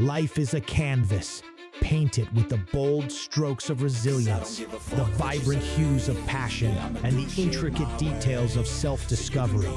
Life is a canvas. Paint it with the bold strokes of resilience, the vibrant hues of passion, and the intricate details of self discovery.